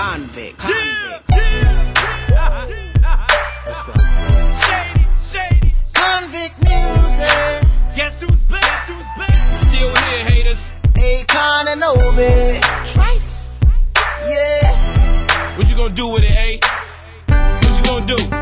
Convict. Convict. That's right. Shady, shady. Convict music. Guess who's back? Guess who's back? Still here, haters. Akon and Obie. Trice. Yeah. What you gonna do with it, eh? What you gonna do?